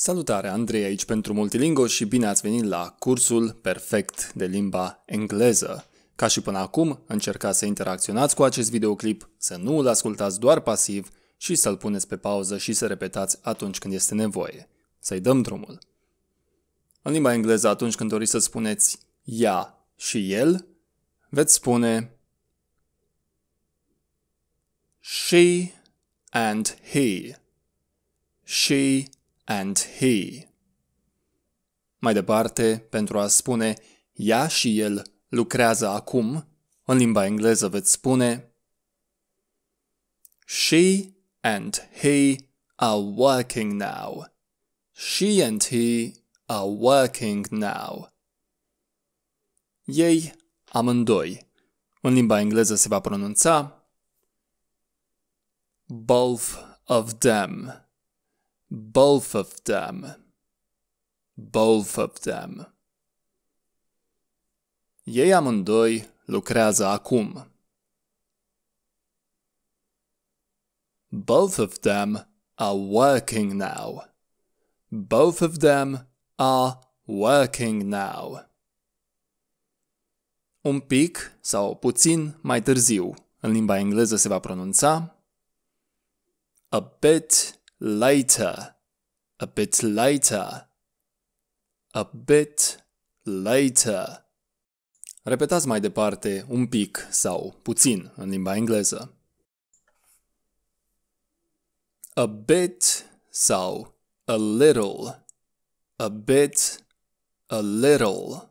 Salutare, Andrei aici pentru Multilingo și bine ați venit la cursul perfect de limba engleză. Ca și până acum, încercați să interacționați cu acest videoclip, să nu îl ascultați doar pasiv și să-l puneți pe pauză și să repetați atunci când este nevoie. Să-i dăm drumul. În limba engleză, atunci când doriți să spuneți ea și el, veți spune she and he. She and he. Mai departe, pentru a spune ea și el lucrează acum, în limba engleză veți spune She and he are working now. She and he are working now. Ei amândoi. În limba engleză se va pronunța both of them. Both of them. Both of them. Ei amândoi lucrează acum. Both of them are working now. Both of them are working now. Un pic sau puțin mai târziu, în limba engleză se va pronunța a bit later, a bit later, a bit later. Repetați mai departe un pic sau puțin în limba engleză. A bit sau a little, a bit, a little.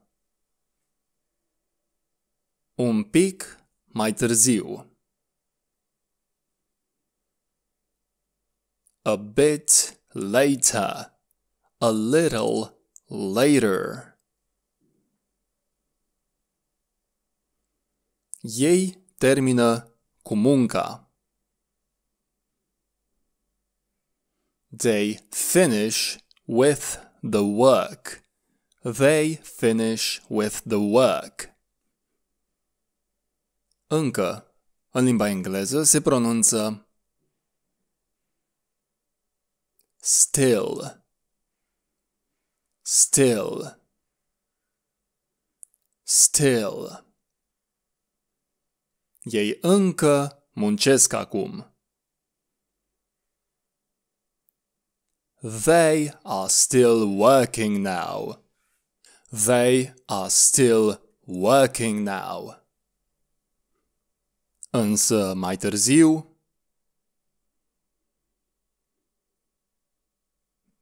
Un pic mai târziu. A bit later, a little later. Ei termină cu munca. They finish with the work. They finish with the work. Încă, în limba engleză, se pronunță still, still, still. Ei încă muncesc acum. They are still working now. They are still working now. Însă mai târziu,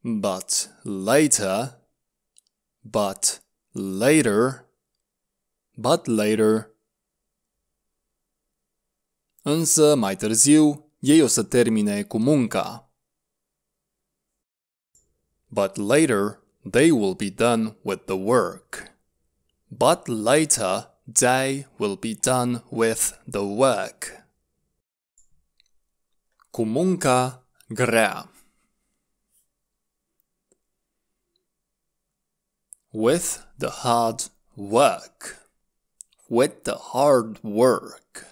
but later, but later, but later. Însă, mai târziu, ei o să termine cu munca. But later, they will be done with the work. But later, they will be done with the work. Cu munca grea. With the hard work. With the hard work.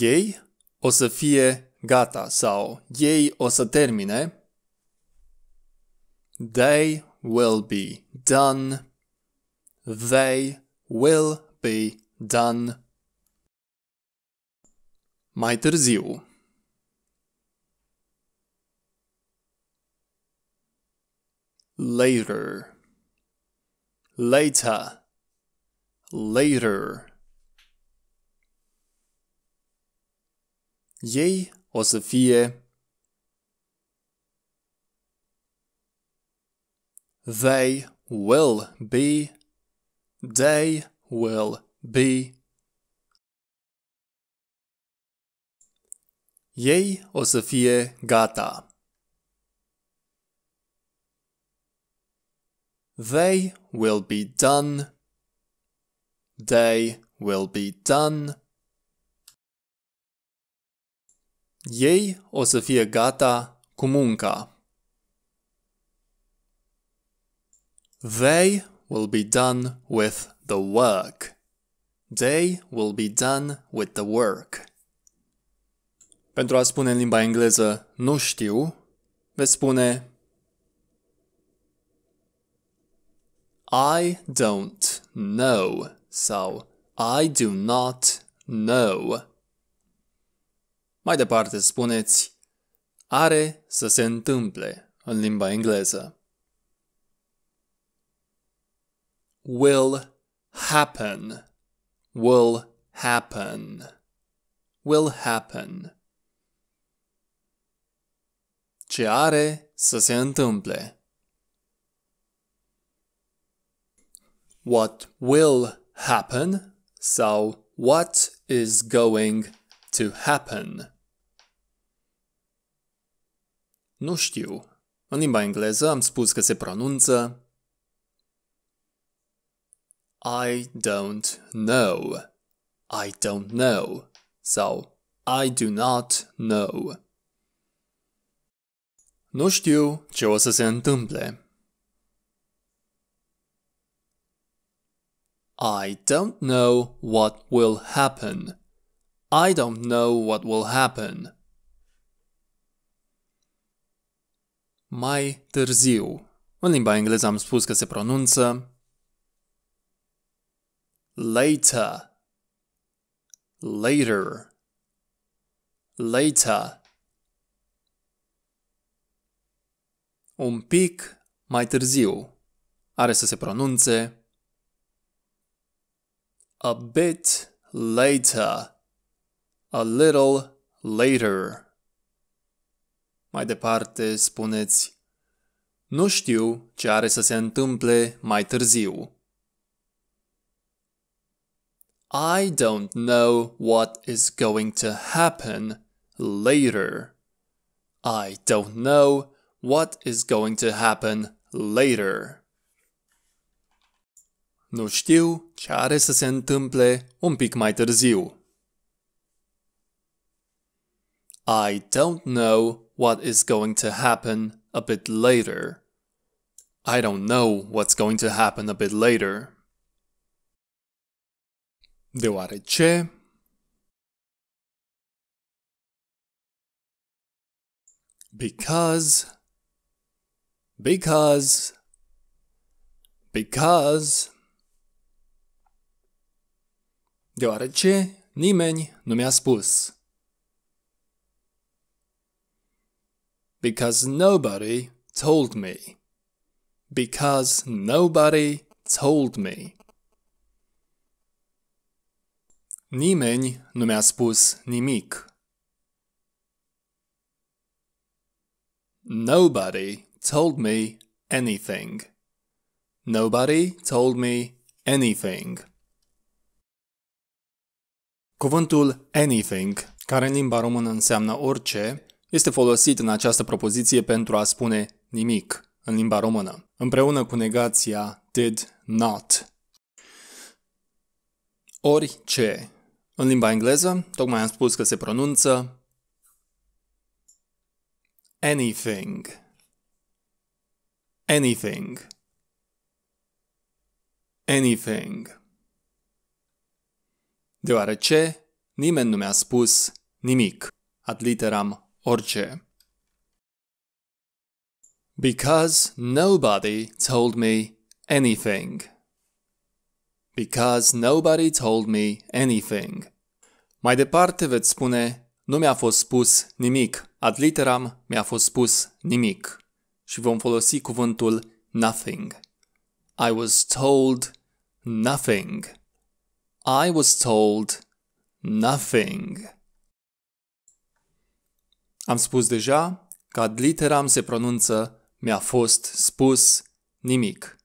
Ei o să fie gata sau ei o să termine. They will be done. They will be done. Mai târziu. Later, later, later. Ei o să fie They will be. They will be. Ei o să fie gata. They will be done. They will be done. Ei o să fie gata cu munca. They will be done with the work. They will be done with the work. Pentru a spune în limba engleză nu știu, veți spune I don't know sau I do not know. Mai departe spuneți are să se întâmple în limba engleză. Will happen. Will happen. Will happen. Ce are să se întâmple. What will happen sau what is going to happen. Nu știu. În limba engleză am spus că se pronunță I don't know. I don't know. sau I do not know. Nu știu ce o să se întâmple. I don't know what will happen. I don't know what will happen. Mai târziu. În limba engleză am spus că se pronunță later, later, later. Un pic mai târziu. Are să se pronunțe a bit later, a little later. Mai departe spuneți Nu știu ce are să se întâmple mai târziu. I don't know what is going to happen later. I don't know what is going to happen later. Nu știu ce are să se întâmple un pic mai târziu. I don't know what is going to happen a bit later. I don't know what's going to happen a bit later. Deoarece because because because deoarece nimeni nu mi-a spus Because nobody told me. Because nobody told me. Nimeni nu mi-a spus nimic. Nobody told me anything. Nobody told me anything. Cuvântul anything, care în limba română înseamnă orice, este folosit în această propoziție pentru a spune nimic în limba română, împreună cu negația did not. Orice. În limba engleză, tocmai am spus că se pronunță anything. Anything. Anything. Deoarece nimeni nu mi-a spus nimic. Ad literam orice. Because nobody told me anything. Because nobody told me anything. Mai departe veți spune, nu mi-a fost spus nimic. Ad literam mi-a fost spus nimic. Și vom folosi cuvântul nothing. I was told nothing. I was told nothing. Am spus deja că ad literam se pronunță mi-a fost spus nimic.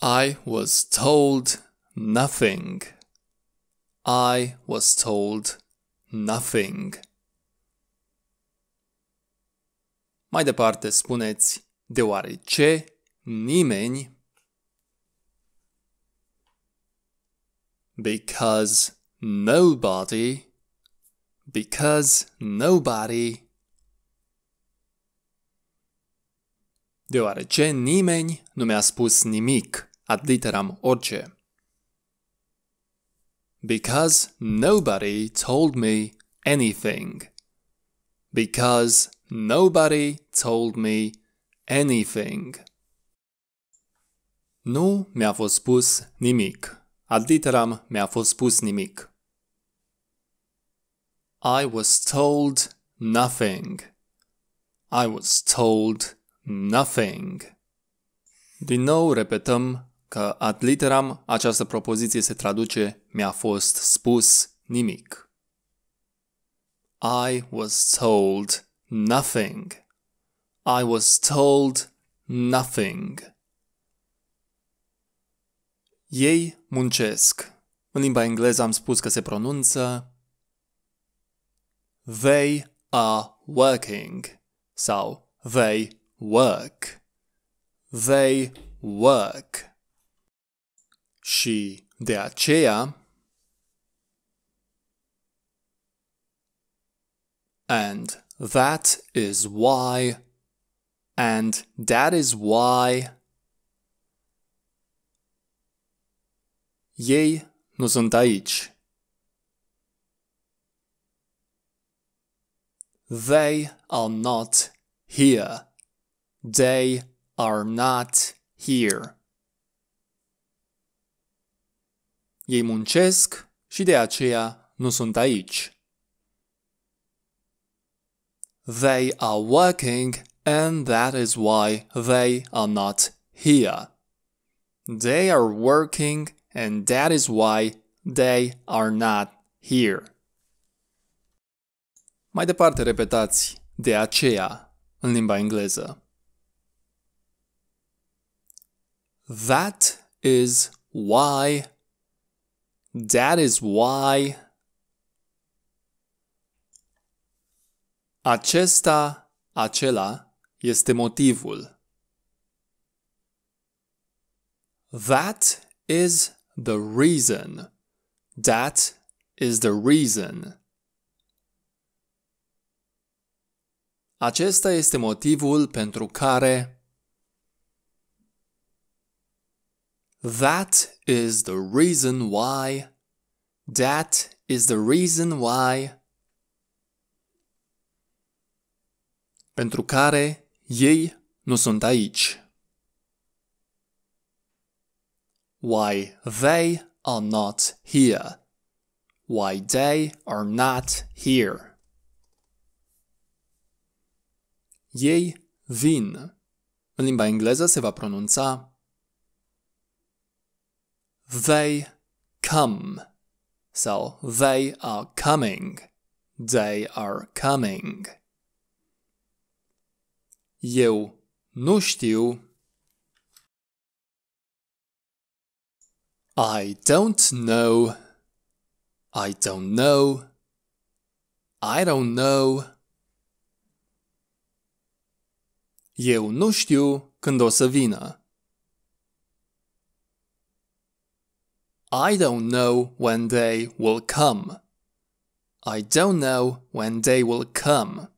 I was told nothing. I was told nothing. Mai departe spuneți deoarece nimeni because nobody because nobody Deoarece nimeni nu mi-a spus nimic, ad literam orice. Because nobody told me anything. Because nobody told me anything. Nu mi-a fost spus nimic. Ad literam mi-a fost spus nimic. I was told nothing. I was told nothing. Din nou repetăm că ad literam această propoziție se traduce mi-a fost spus nimic. I was told nothing. I was told nothing. Ei muncesc. În limba engleză am spus că se pronunță They are working sau they work. They work. Și de aceea and that is why and that is why Ei nu sunt aici. They are not here. They are not here. Ei muncesc și de aceea nu sunt aici. They are working and that is why they are not here. They are working and that is why they are not here. Mai departe repetați de aceea în limba engleză. That is why. That is why. Acesta, acela, este motivul. That is the reason. That is the reason. Acesta este motivul pentru care That is the reason why That is the reason why pentru care ei nu sunt aici. Why they are not here. Why they are not here. Ei vin. În limba engleză se va pronunța They come sau they are coming. They are coming. Eu nu știu. I don't know. I don't know. I don't know. Eu nu știu când o să vină. I don't know when they will come. I don't know when they will come.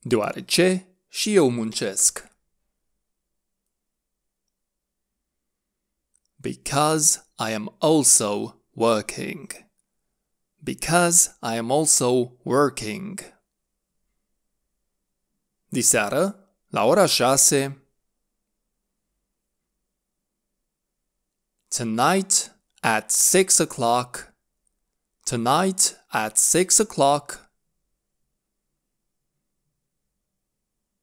Deoarece și eu muncesc. Because I am also working. Because I am also working. Diseară, la ora 6, Tonight at 6 o'clock. Tonight at 6 o'clock.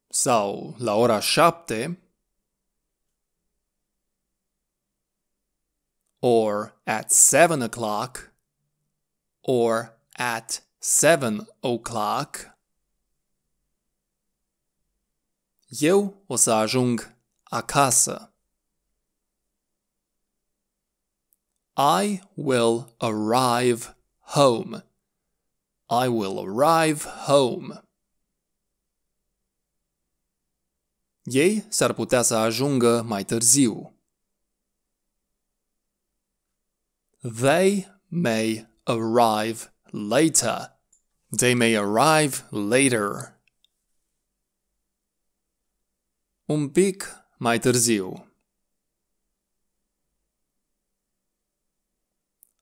Sau la ora 7. Or at 7 o'clock. Or at 7 o'clock. Eu o să ajung acasă. I will arrive home. I will arrive home. Ei s-ar putea să ajungă mai târziu. They may arrive later. They may arrive later. Un pic mai târziu.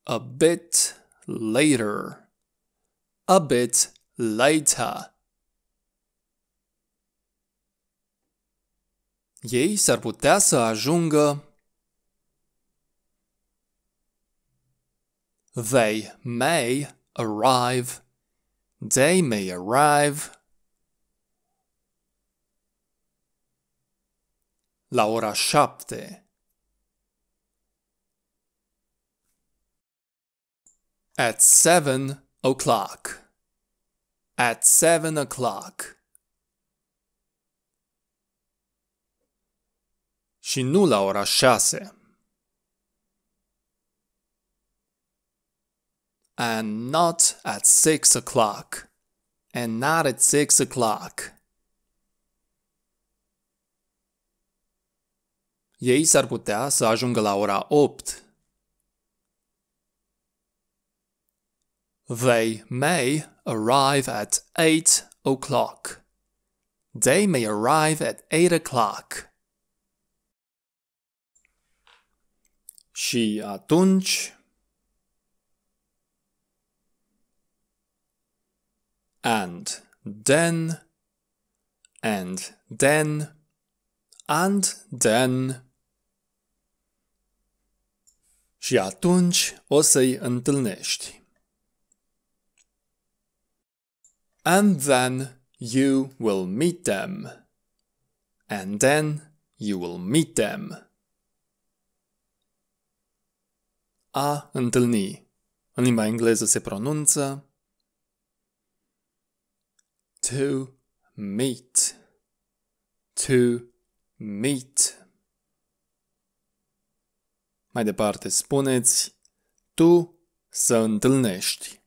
A bit later. A bit later. Ei s-ar putea să ajungă They may arrive. They may arrive. La ora șapte. At seven o'clock. At seven o'clock. Și nu la ora șase. And not at six o'clock. And not at six o'clock. Ei s-ar putea să ajungă la ora 8. They may arrive at 8 o'clock. They may arrive at 8 o'clock. Și atunci and then and then and then și atunci o să-i întâlnești. And then you will meet them. And then you will meet them. A întâlni. În limba engleză se pronunță to meet. To meet. Mai departe spuneți tu să întâlnești.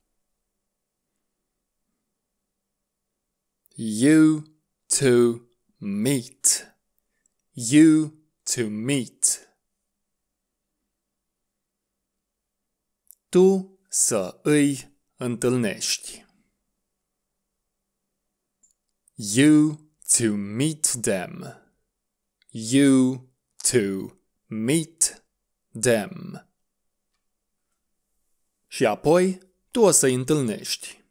You to meet. You to meet. Tu să îi întâlnești. You to meet them. You to meet them. Și apoi tu o să-i întâlnești.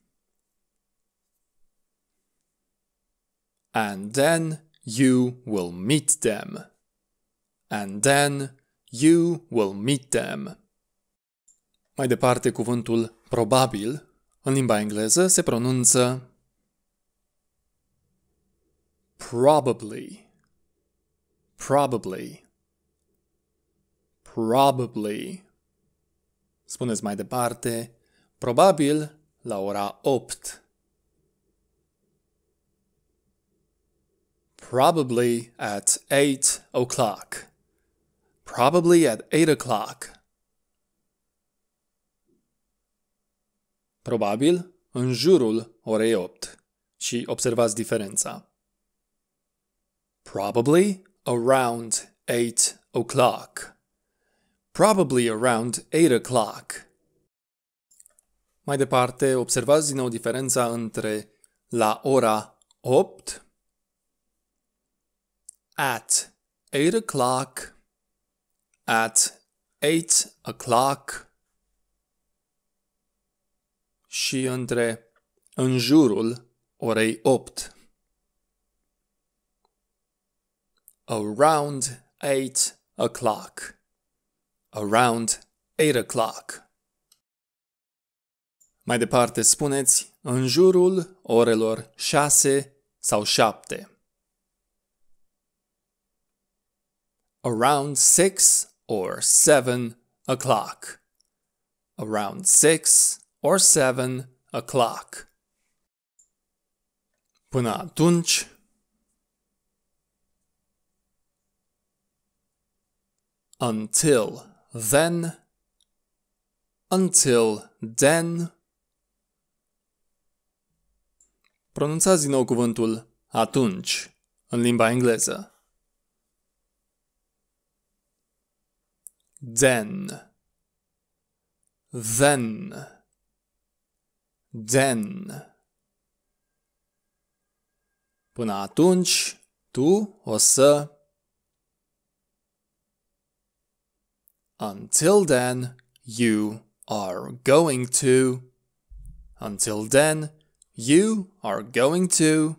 And then you will meet them. And then you will meet them. Mai departe, cuvântul probabil, în limba engleză, se pronunță probably, probably, probably. Spuneți mai departe, probabil la ora 8. Probably at 8 o'clock. Probably at 8 o'clock. Probabil în jurul orei 8. Și observați diferența. Probably around 8 o'clock. Probably around 8 o'clock. Mai departe, observați din nou diferența între la ora 8, at 8 o'clock, at 8 o'clock, și între în jurul orei 8. Around 8 o'clock. Around 8 o'clock. Mai departe spuneți în jurul orelor 6 sau 7. Around 6 or 7 o'clock. Around 6 or seven o'clock. Până atunci, until then, until then. Pronunțați din nou cuvântul atunci în limba engleză. Then. Then. then. Până atunci, tu o să Until then, you are going to. Until then, you are going to.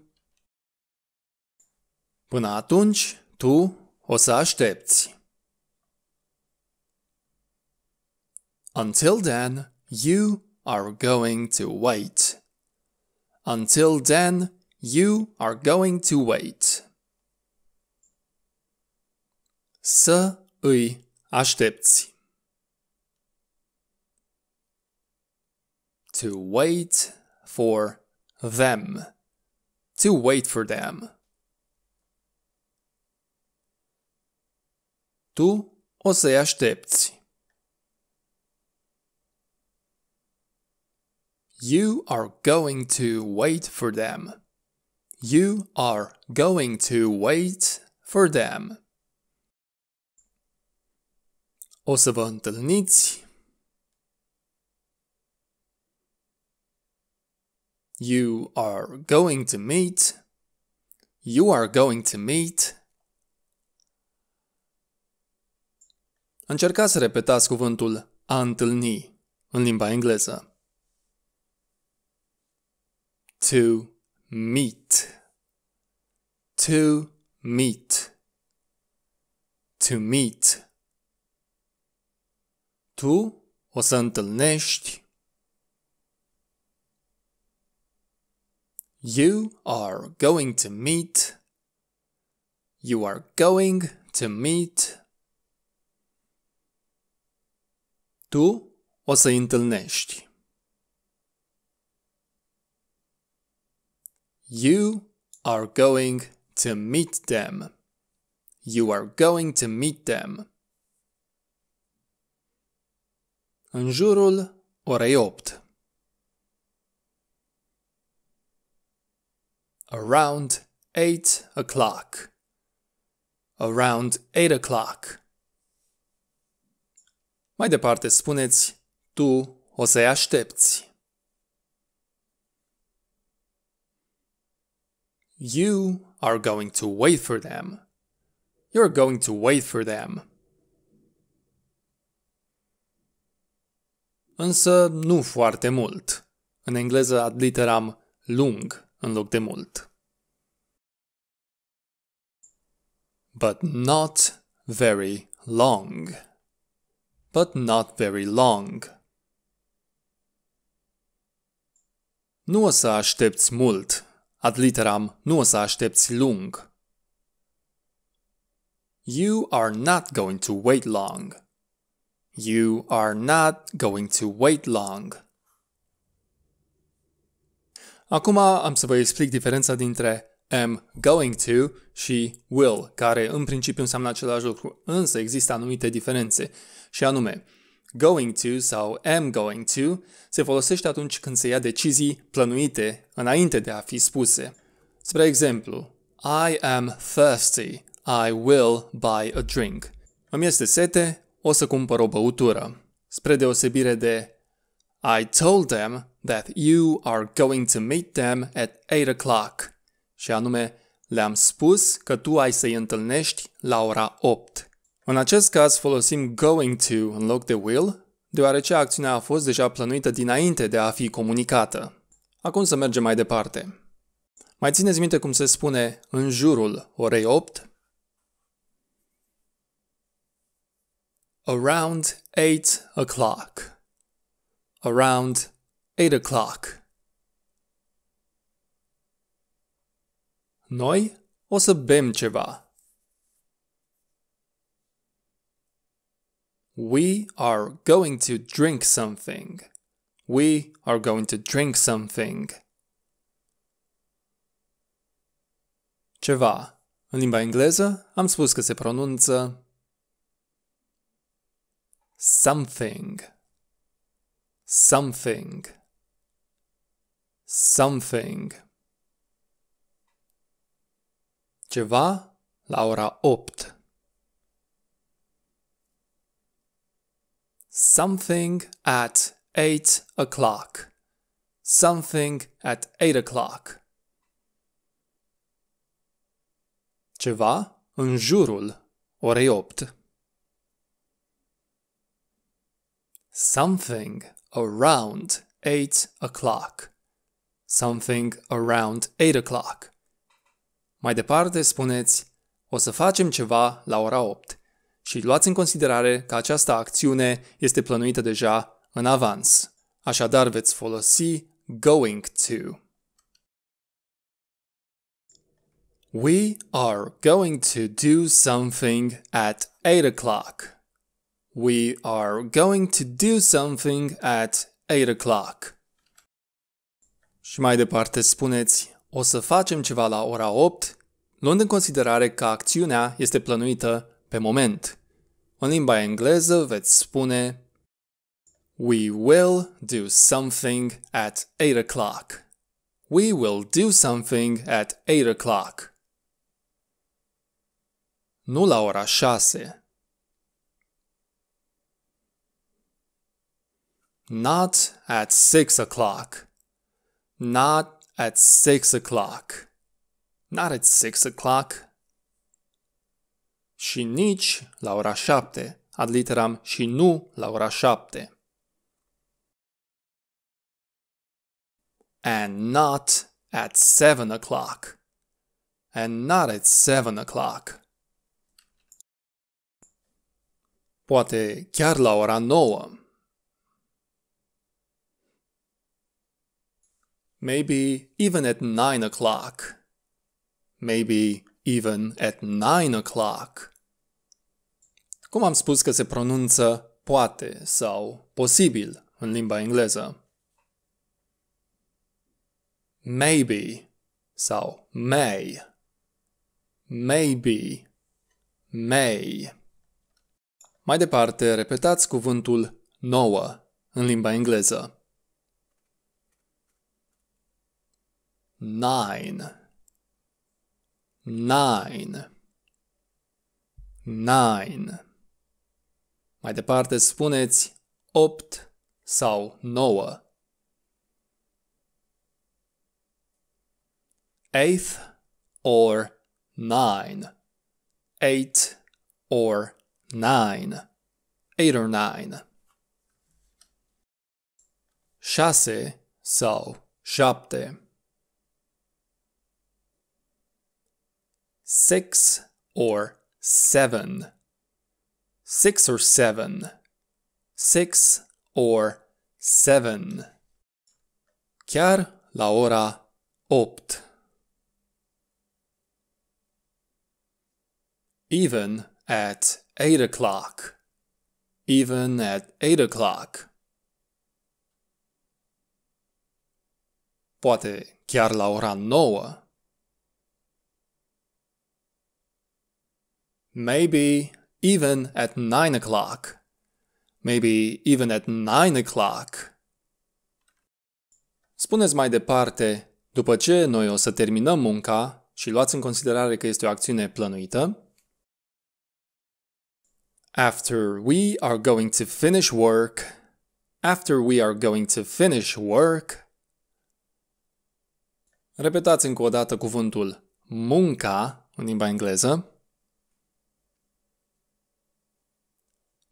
Până atunci, tu o să aștepți. Until then, you are going to wait. Until then, you are going to wait. Să îi aștepți. To wait for them. To wait for them. Tu o să-i aștepți. You are going to wait for them. You are going to wait for them. O să vă întâlniți. You are going to meet. You are going to meet. Încercați să repetați cuvântul a întâlni în limba engleză. to meet to meet to meet tu o să întâlnești You are going to meet You are going to meet Tu o să întâlnești You are going to meet them. You are going to meet them. În jurul orei 8. Around 8 o'clock. Around 8 o'clock. Mai departe spuneți, tu o să-i aștepți. You are going to wait for them. You're going to wait for them. Însă nu foarte mult. În engleză adliteram lung în loc de mult. But not very long. But not very long. Nu o să aștepți mult Ad literam, nu o să aștepți lung. You are not going to wait long. You are not going to wait long. Acum am să vă explic diferența dintre am going to și will, care în principiu înseamnă același lucru, însă există anumite diferențe, și anume, going to sau am going to se folosește atunci când se ia decizii plănuite înainte de a fi spuse. Spre exemplu, I am thirsty, I will buy a drink. Îmi este sete, o să cumpăr o băutură. Spre deosebire de I told them that you are going to meet them at 8 o'clock. Și anume, le-am spus că tu ai să-i întâlnești la ora 8. În acest caz folosim going to în loc de will, deoarece acțiunea a fost deja plănuită dinainte de a fi comunicată. Acum să mergem mai departe. Mai țineți minte cum se spune în jurul orei 8? Around 8 o'clock. Around 8 o'clock. Noi o să bem ceva. We are going to drink something. We are going to drink something. Ceva. În limba engleză am spus că se pronunță something. Something. Something. Ceva la ora 8. Something at eight o'clock. Something at eight o'clock. Ceva în jurul orei 8. Something around 8 o'clock. Something around 8 o'clock. Mai departe spuneți o să facem ceva la ora 8 și luați în considerare că această acțiune este plănuită deja în avans. Așadar veți folosi going to. We are going to do something at 8 o'clock. We are going to do something at 8 o'clock. Și mai departe spuneți, o să facem ceva la ora 8, luând în considerare că acțiunea este plănuită pe moment. În limba engleză veți spune We will do something at 8 o'clock. We will do something at 8 o'clock. Nu la ora 6. Not at 6 o'clock. Not at 6 o'clock. Not at 6 o'clock. Și nici la ora 7. Ad literam și nu la ora 7. And not at 7 o'clock. And not at 7 o'clock. Poate chiar la ora 9. Maybe even at 9 o'clock. Maybe even at 9 o'clock. Cum am spus că se pronunță poate sau posibil în limba engleză? Maybe sau may. Maybe. May. Mai departe, repetați cuvântul nouă în limba engleză. Nine. Nine. Nine. Mai departe spuneți opt sau nouă. Eighth or nine. Eight or nine, eight or nine. Șase sau șapte. Six or seven. Six or seven. Six or seven. Chiar la ora opt. Even at eight o'clock. Even at eight o'clock. Poate chiar la ora nouă. Maybe even at nine o'clock. Maybe even at nine o'clock. Spuneți mai departe, după ce noi o să terminăm munca și luați în considerare că este o acțiune plănuită, After we are going to finish work. After we are going to finish work. Repetați încă o dată cuvântul munca în limba engleză.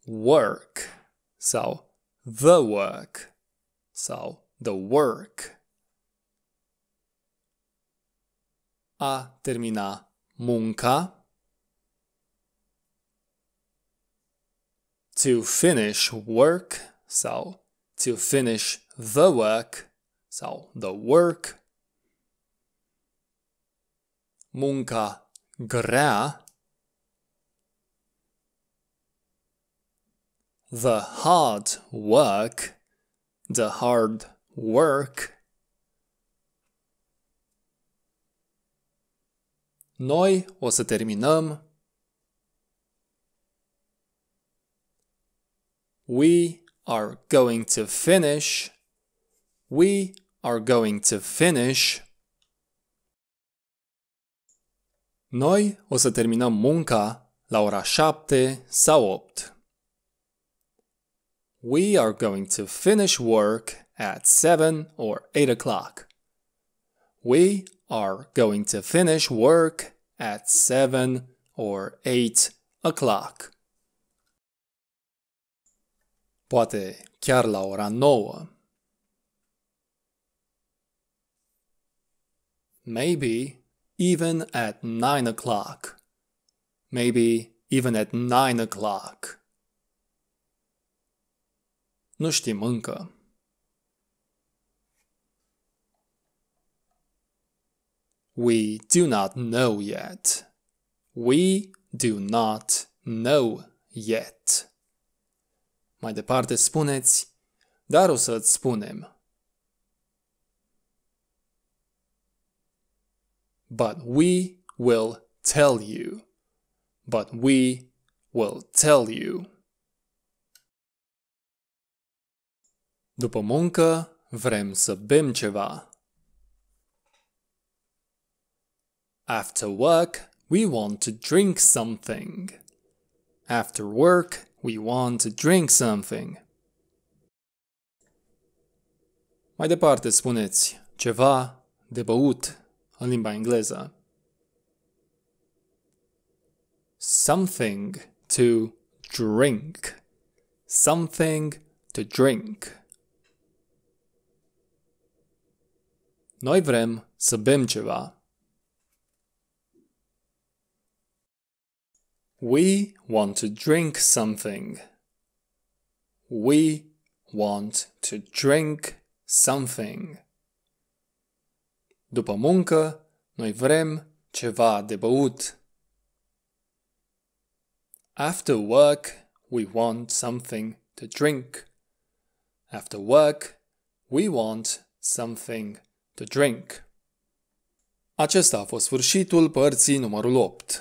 Work. So the work. So the work. A termina munca. To finish work, so to finish the work, so the work. Munca grea, the hard work, the hard work. Noi o să terminăm We are going to finish. We are going to finish. Noi o să terminăm munca la ora 7 sau 8. We are going to finish work at 7 or 8 o'clock. We are going to finish work at 7 or 8 o'clock. Poate chiar la ora 9. Maybe even at 9 o'clock. Maybe even at 9 o'clock. Nu știm încă. We do not know yet. We do not know yet. Mai departe spuneți, dar o să-ți spunem. But we will tell you. But we will tell you. După muncă, vrem să bem ceva. After work, we want to drink something. After work, we want to drink something. Mai departe spuneți ceva de băut în limba engleză. Something to drink. Something to drink. Noi vrem să bem ceva. We want to drink something. We want to drink something. După muncă, noi vrem ceva de băut. After work, we want something to drink. After work, we want something to drink. Acesta a fost sfârșitul părții numărul 8.